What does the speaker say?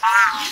Yeah.